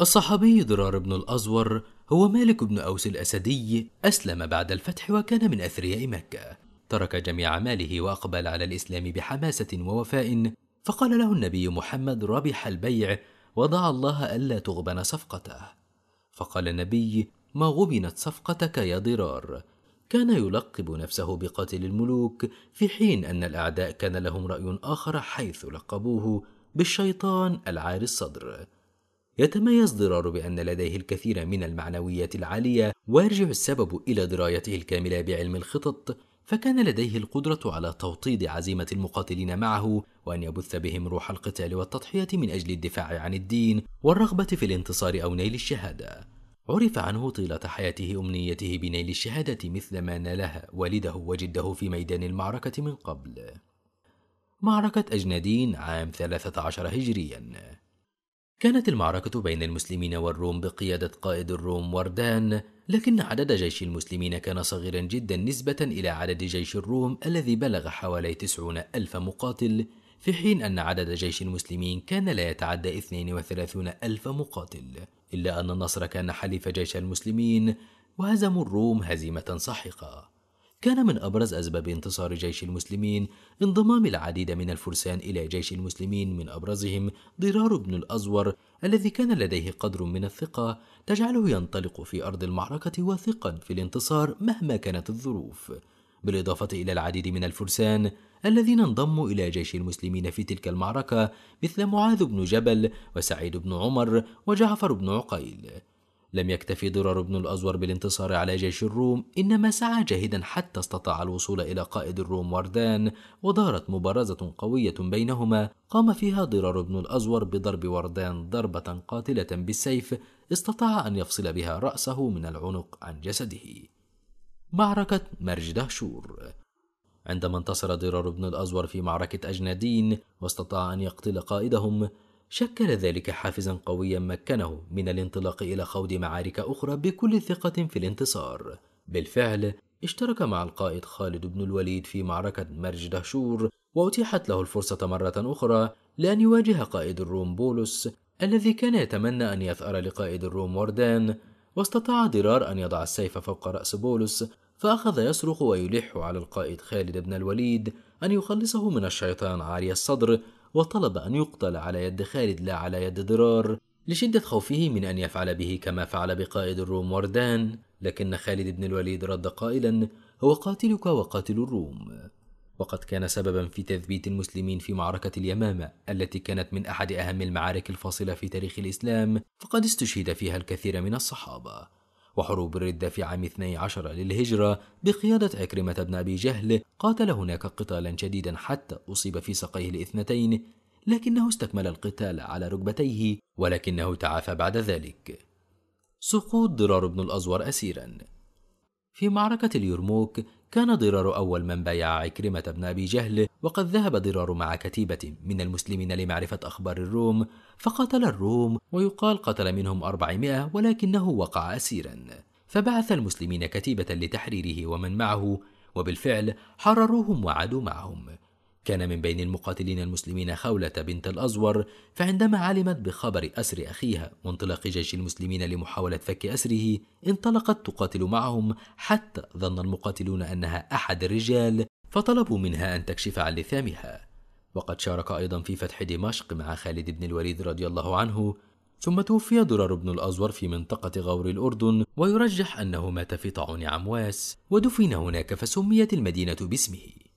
الصحابي ضرار بن الأزور هو مالك بن أوس الأسدي أسلم بعد الفتح وكان من أثرياء مكة. ترك جميع ماله وأقبل على الإسلام بحماسة ووفاء فقال له النبي محمد ربح البيع ودعا الله ألا تغبن صفقته. فقال النبي ما غبنت صفقتك يا ضرار؟ كان يلقب نفسه بقاتل الملوك في حين أن الأعداء كان لهم رأي آخر حيث لقبوه بالشيطان العار الصدر. يتميز ضرار بأن لديه الكثير من المعنويات العالية ويرجع السبب إلى درايته الكاملة بعلم الخطط فكان لديه القدرة على توطيد عزيمة المقاتلين معه وأن يبث بهم روح القتال والتضحية من أجل الدفاع عن الدين والرغبة في الانتصار أو نيل الشهادة. عرف عنه طيلة حياته أمنيته بنيل الشهادة مثل ما نالها والده وجده في ميدان المعركة من قبل. معركة أجنادين عام 13 هجريا. كانت المعركة بين المسلمين والروم بقيادة قائد الروم وردان لكن عدد جيش المسلمين كان صغيرا جدا نسبة إلى عدد جيش الروم الذي بلغ حوالي تسعون ألف مقاتل في حين أن عدد جيش المسلمين كان لا يتعدى 32 ألف مقاتل إلا أن النصر كان حليف جيش المسلمين وهزموا الروم هزيمة ساحقة. كان من أبرز أسباب انتصار جيش المسلمين انضمام العديد من الفرسان إلى جيش المسلمين من أبرزهم ضرار بن الأزور الذي كان لديه قدر من الثقة تجعله ينطلق في أرض المعركة واثقا في الانتصار مهما كانت الظروف. بالإضافة إلى العديد من الفرسان الذين انضموا إلى جيش المسلمين في تلك المعركة مثل معاذ بن جبل وسعيد بن عمر وجعفر بن عقيل. لم يكتفي ضرر بن الأزور بالانتصار على جيش الروم إنما سعى جاهدا حتى استطاع الوصول إلى قائد الروم وردان ودارت مبارزة قوية بينهما. قام فيها ضرر بن الأزور بضرب وردان ضربة قاتلة بالسيف استطاع أن يفصل بها رأسه من العنق عن جسده. معركة مرج دهشور. عندما انتصر ضرار بن الأزور في معركة أجنادين واستطاع أن يقتل قائدهم شكل ذلك حافزا قويا مكنه من الانطلاق إلى خوض معارك أخرى بكل ثقة في الانتصار. بالفعل اشترك مع القائد خالد بن الوليد في معركة مرج دهشور وأتيحت له الفرصة مرة أخرى لأن يواجه قائد الروم بولس الذي كان يتمنى أن يثأر لقائد الروم وردان. واستطاع ضرار أن يضع السيف فوق رأس بولس فأخذ يصرخ ويلح على القائد خالد بن الوليد أن يخلصه من الشيطان عاري الصدر وطلب أن يقتل على يد خالد لا على يد ضرار لشدة خوفه من أن يفعل به كما فعل بقائد الروم وردان. لكن خالد بن الوليد رد قائلا هو قاتلك وقاتل الروم. وقد كان سببا في تثبيت المسلمين في معركة اليمامة التي كانت من أحد أهم المعارك الفاصلة في تاريخ الإسلام فقد استشهد فيها الكثير من الصحابة. وحروب الردة في عام 12 للهجرة بقيادة عكرمة بن أبي جهل قاتل هناك قتالا شديدا حتى أصيب في ساقيه الاثنتين لكنه استكمل القتال على ركبتيه ولكنه تعافى بعد ذلك. سقوط ضرار بن الأزور أسيرا. في معركة اليرموك كان ضرار أول من بايع عكرمة بن أبي جهل وقد ذهب ضرار مع كتيبة من المسلمين لمعرفة أخبار الروم فقاتل الروم ويقال قتل منهم أربعمائة ولكنه وقع أسيرا. فبعث المسلمين كتيبة لتحريره ومن معه وبالفعل حرروهم وعادوا معهم. كان من بين المقاتلين المسلمين خولة بنت الأزور فعندما علمت بخبر أسر أخيها وانطلاق جيش المسلمين لمحاولة فك أسره انطلقت تقاتل معهم حتى ظن المقاتلون أنها أحد الرجال فطلبوا منها أن تكشف عن لثامها. وقد شارك أيضا في فتح دمشق مع خالد بن الوليد رضي الله عنه. ثم توفي درر بن الأزور في منطقة غور الأردن ويرجح أنه مات في طاعون عمواس ودفن هناك فسميت المدينة باسمه.